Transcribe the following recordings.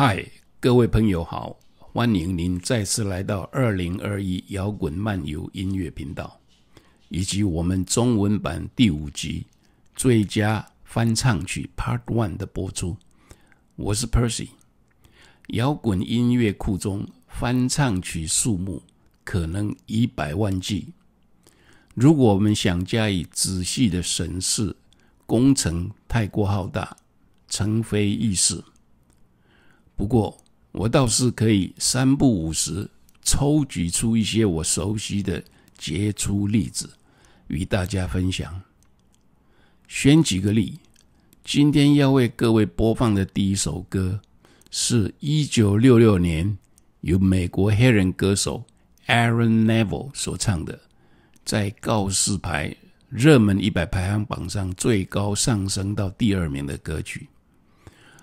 嗨，各位朋友好，欢迎您再次来到二零二一摇滚漫游音乐频道，以及我们中文版第五集最佳翻唱曲 Part One 的播出。我是 Percy。摇滚音乐库中翻唱曲数目可能以百万计，如果我们想加以仔细的审视，工程太过浩大，成非易事。不过，我倒是可以三不五时抽举出一些我熟悉的杰出例子，与大家分享。选几个例，今天要为各位播放的第一首歌，是一九六六年由美国黑人歌手 Aaron Neville 所唱的，在告示牌热门一百排行榜上最高上升到第二名的歌曲，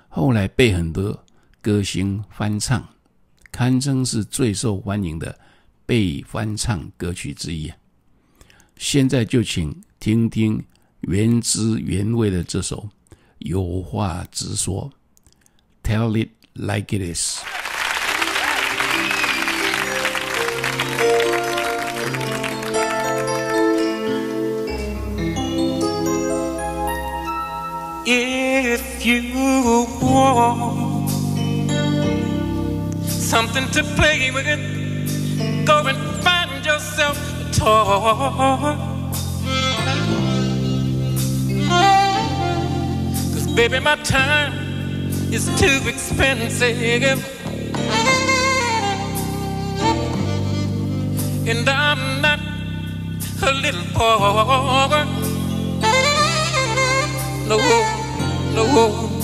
后来被很多。歌星翻唱，堪称是最受欢迎的被翻唱歌曲之一。现在就请听听原汁原味的这首《有话直说》，Tell it like it is。If you want something to play with. Go and find yourself a toy. Cause baby, my time is too expensive. And I'm not a little boy. No, no.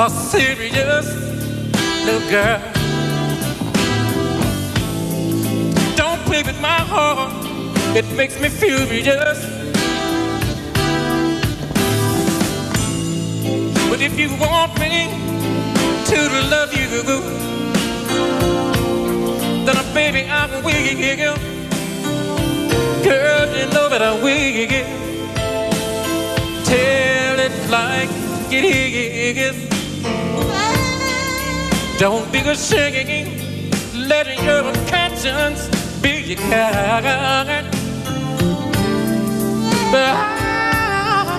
Are serious, little girl. Don't play with my heart, it makes me furious. But if you want me to love you, then baby I will. Girl, you know that I will. Tell it like it is. Don't be a ashamed, let your conscience be your guide. But I,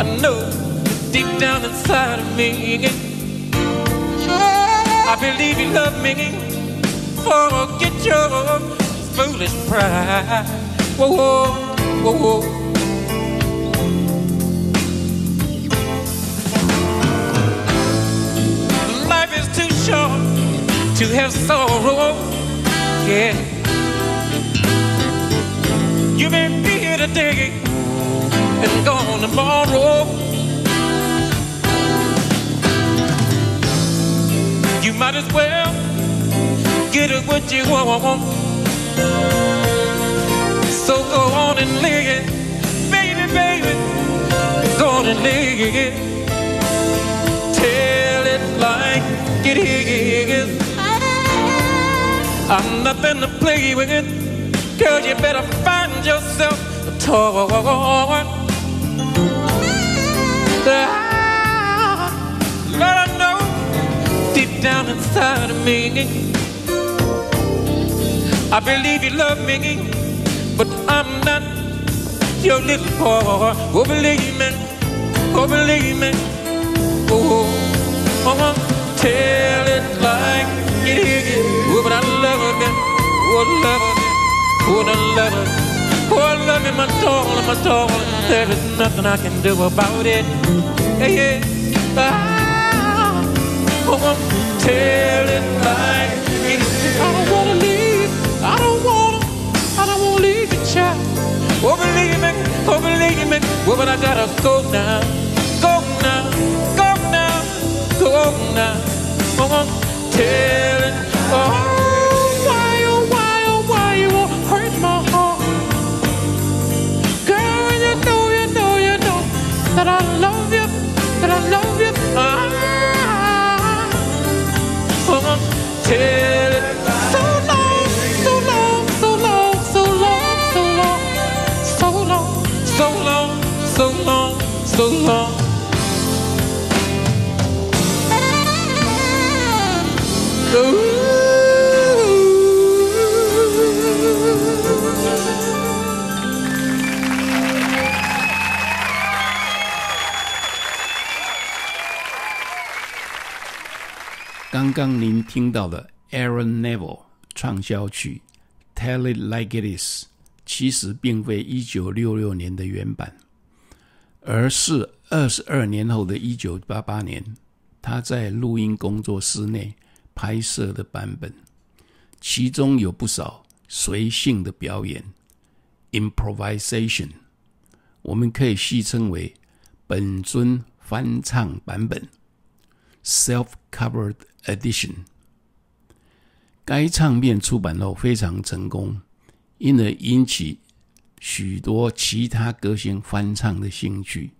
I know deep down inside of me, I believe you love me. Forget your foolish pride. Whoa, whoa, whoa, whoa. To have sorrow. Yeah. You may be here today and gone tomorrow. You might as well get it what you want. So go on and live it, baby, baby. Go on and live it. I'm nothing to play with. Girl, you better find yourself a toy. Let her know deep down inside of me. I believe you love me, but I'm not your little boy. Oh, believe me, oh, believe me. Oh, oh, oh tell it like it is. Oh, but I. Oh, love it. Oh, I love it. Oh, love it, my darling, my darling. There is nothing I can do about it. Yeah, yeah. Ah, oh, tell it like it is. I don't wanna leave. I don't wanna. I don't wanna leave you, child. Oh, believe me. Oh, believe me. Oh, but I gotta go now. Go now. Go now. Go now. Oh, tell it. ser. 刚刚您听到的 Aaron Neville 畅销曲《Tell It Like It Is》，其实并非一九六六年的原版，而是二十二年后的一九八八年，他在录音工作室内拍摄的版本。其中有不少随性的表演 （improvisation），我们可以戏称为本尊翻唱版本 （self-covered）。Edition，该唱片出版后非常成功，因而引起许多其他歌星翻唱的兴趣。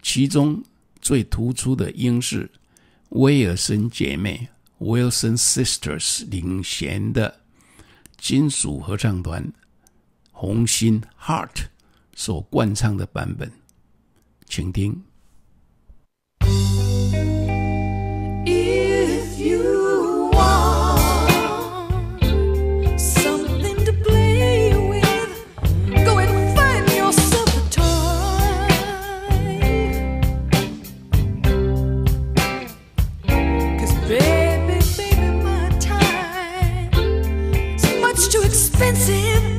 其中最突出的应是威尔森姐妹 （Wilson Sisters） 领衔的金属合唱团红心 （Heart） 所灌唱的版本，请听。it's too expensive.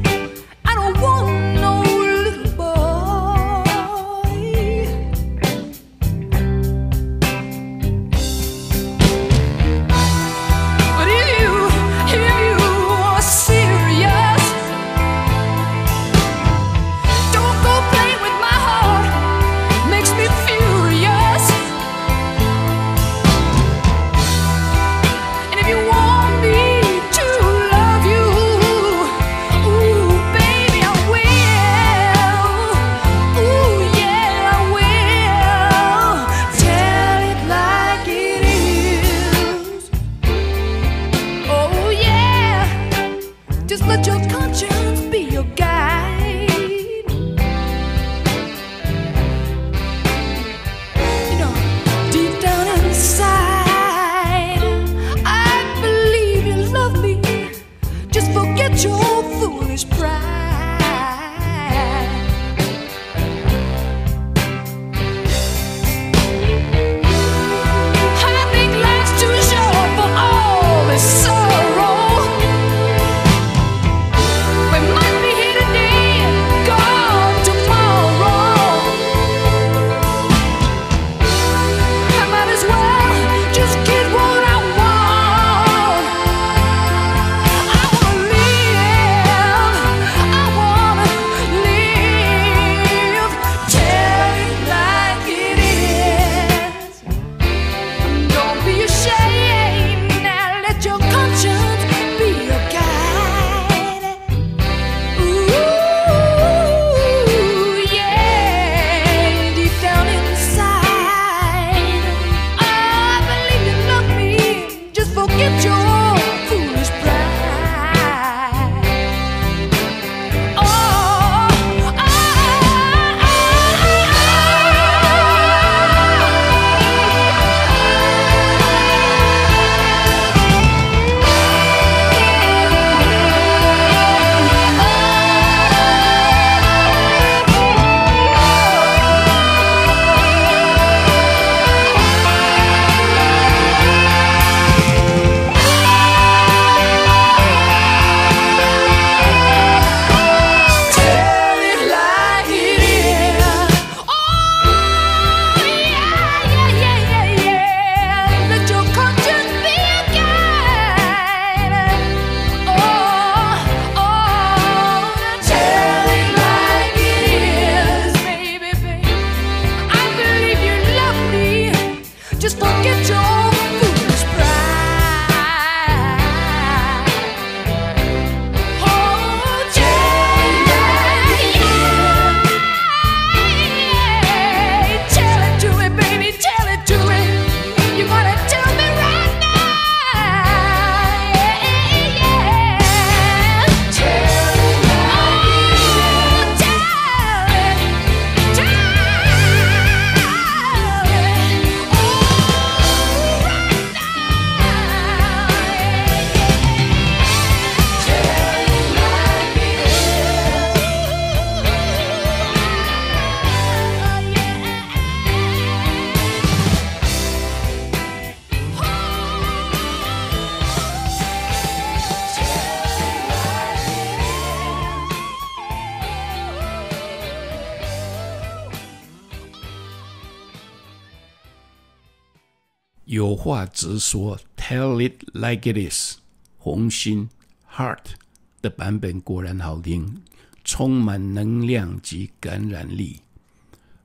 话直说，Tell it like it is。红心 Heart 的版本果然好听，充满能量及感染力，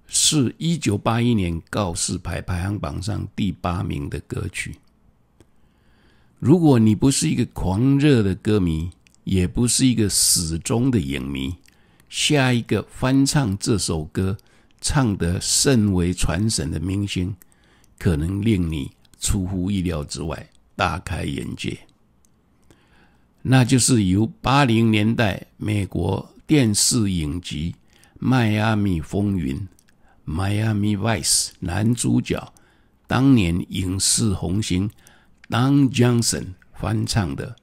是一九八一年告示牌排行榜上第八名的歌曲。如果你不是一个狂热的歌迷，也不是一个死忠的影迷，下一个翻唱这首歌唱得甚为传神的明星，可能令你出乎意料之外，大开眼界。那就是由八零年代美国电视影集《迈阿密风云》（Miami Vice） 男主角，当年影视红星 Don Johnson 翻唱的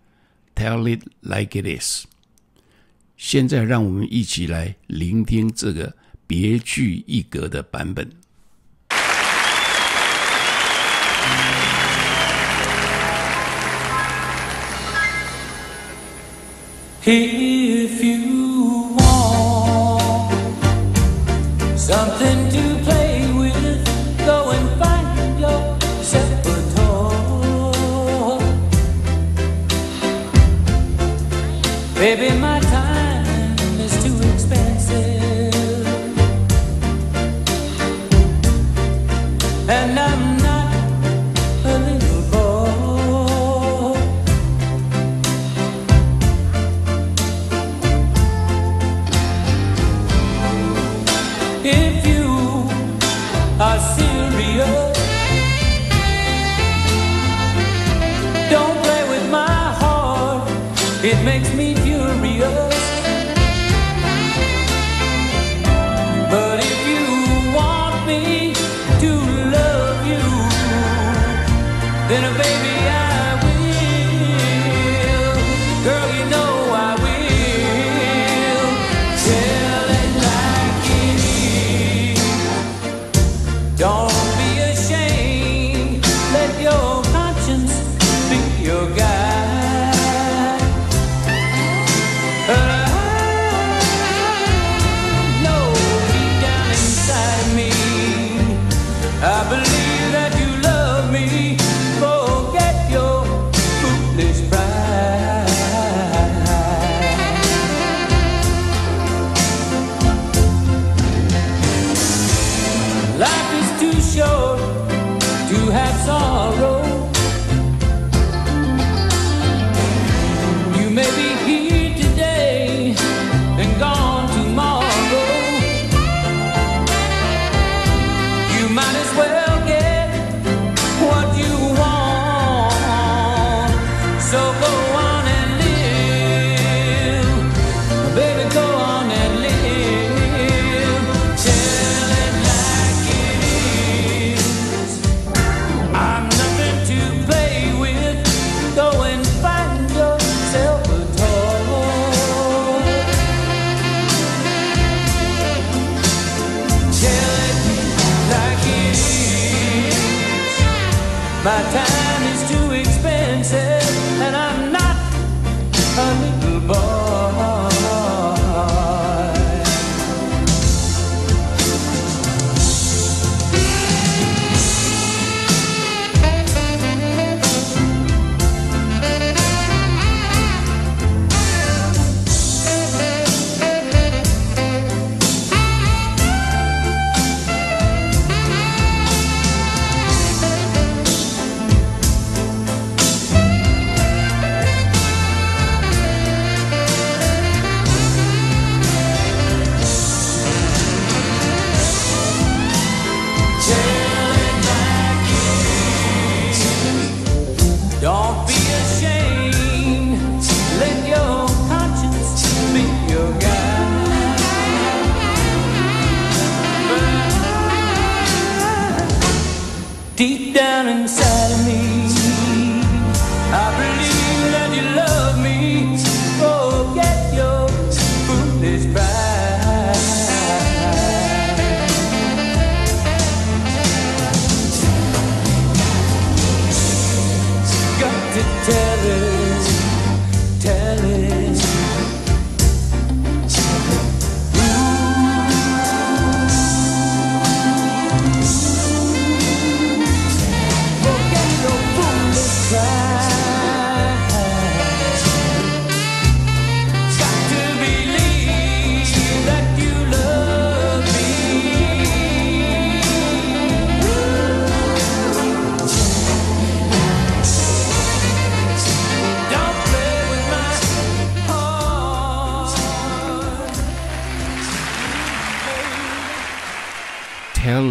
《Tell It Like It Is》。现在，让我们一起来聆听这个别具一格的版本。If you want something to play with, go and find yourself a toy. Baby, my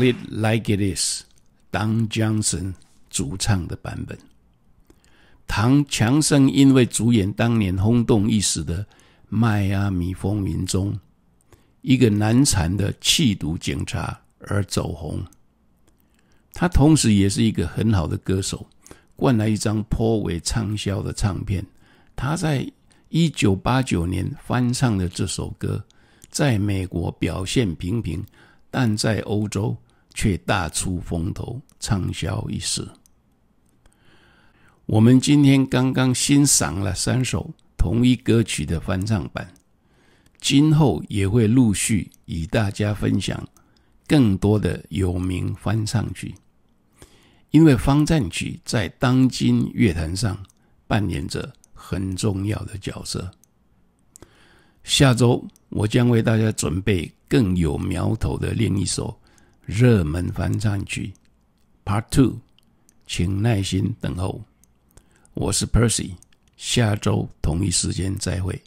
it like It Is》当 Johnson 主唱的版本。唐强生因为主演当年轰动一时的《迈阿密风云》中一个难缠的弃毒警察而走红。他同时也是一个很好的歌手，灌来一张颇为畅销的唱片。他在一九八九年翻唱的这首歌，在美国表现平平，但在欧洲却大出风头，畅销一时。我们今天刚刚欣赏了三首同一歌曲的翻唱版，今后也会陆续与大家分享更多的有名翻唱曲。因为方战曲在当今乐坛上扮演着很重要的角色。下周我将为大家准备更有苗头的另一首热门翻唱曲 Part Two，请耐心等候。我是 Percy，下周同一时间再会。